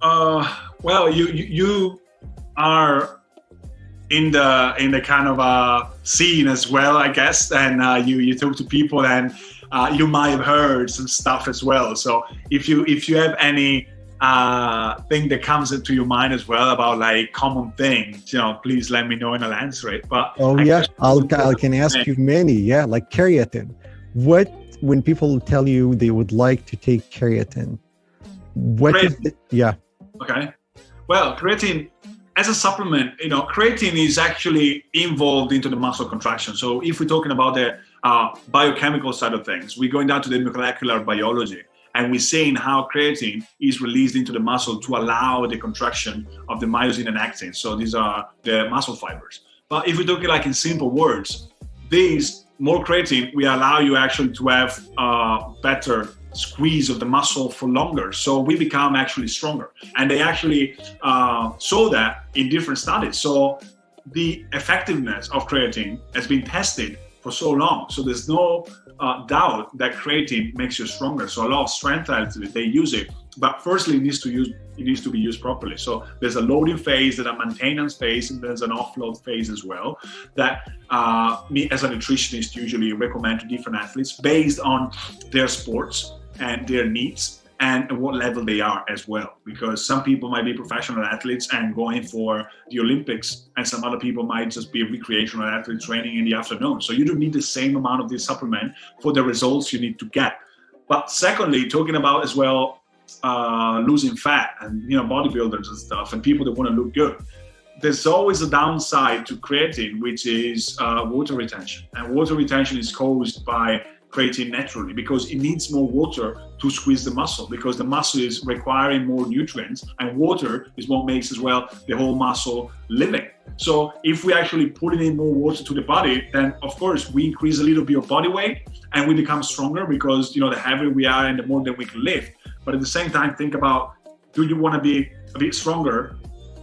Uh, well, you, you you are in the in the kind of uh, scene as well, I guess, and uh, you you talk to people and uh, you might have heard some stuff as well. So if you if you have any uh, thing that comes into your mind as well about like common things, you know, please let me know and I'll answer it. But oh I yeah, I'll I can ask you many. Yeah, like creatine. What when people tell you they would like to take creatine, what creatine. is it? Yeah. Okay. Well, creatine as a supplement, you know, creatine is actually involved into the muscle contraction. So if we're talking about the uh, biochemical side of things, we're going down to the molecular biology and we're seeing how creatine is released into the muscle to allow the contraction of the myosin and actin. So these are the muscle fibers. But if we talk like in simple words, these more creatine will allow you actually to have uh, better squeeze of the muscle for longer. So we become actually stronger. And they actually uh, saw that in different studies. So the effectiveness of creatine has been tested for so long. So there's no uh, doubt that creatine makes you stronger. So a lot of strength athletes they use it, but firstly it needs to use it needs to be used properly. So there's a loading phase, there's a maintenance phase, and there's an offload phase as well. That uh, me as a nutritionist usually recommend to different athletes based on their sports and their needs and what level they are as well. Because some people might be professional athletes and going for the Olympics, and some other people might just be recreational athletes training in the afternoon. So you don't need the same amount of this supplement for the results you need to get. But secondly, talking about as well uh, losing fat and you know bodybuilders and stuff and people that want to look good. There's always a downside to creatine, which is uh, water retention, and water retention is caused by creatine naturally because it needs more water to squeeze the muscle because the muscle is requiring more nutrients and water is what makes as well the whole muscle living so if we actually put in more water to the body then of course we increase a little bit of body weight and we become stronger because you know the heavier we are and the more that we can lift but at the same time think about do you want to be a bit stronger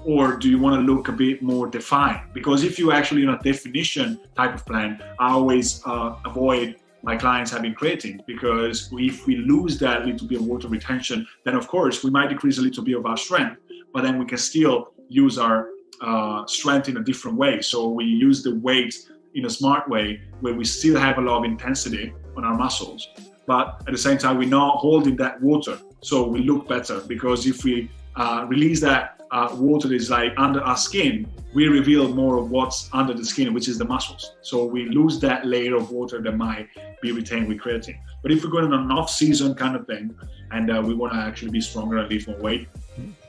or do you want to look a bit more defined because if you actually in a definition type of plan i always uh, avoid my clients having creatine because if we lose that little bit of water retention, then of course we might decrease a little bit of our strength, but then we can still use our uh, strength in a different way. So we use the weight in a smart way where we still have a lot of intensity on our muscles, but at the same time we're not holding that water, so we look better because if we uh, release that uh, water that is like under our skin, we reveal more of what's under the skin, which is the muscles. So we lose that layer of water that might be retained with creatine. But if we're going on an off-season kind of thing, and uh, we want to actually be stronger and lose more weight,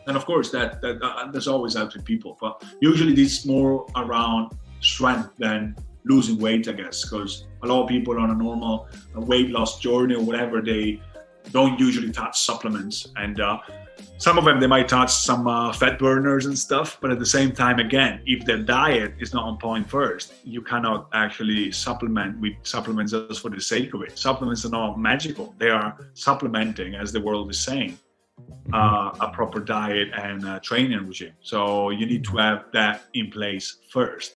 and of course that, that uh, that's always helping people. But usually this more around strength than losing weight, I guess, because a lot of people on a normal uh, weight loss journey or whatever, they don't usually touch supplements. And uh, some of them they might touch some uh, fat burners and stuff but at the same time again if their diet is not on point first you cannot actually supplement with supplements just for the sake of it. Supplements are not magical. They are supplementing as the world is saying uh, a proper diet and training regime. So you need to have that in place first